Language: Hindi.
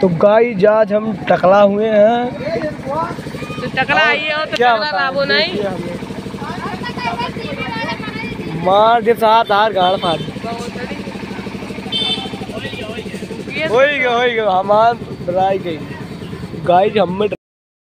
तो गाइस आज हम टकला हुए हैं। तो टकरा आइए हो तो क्या बताएँ, बाबू नहीं? मार दे साथ हार गाड़ फाड़ होई गया होई गया हमार बराई गई। गाइस हम में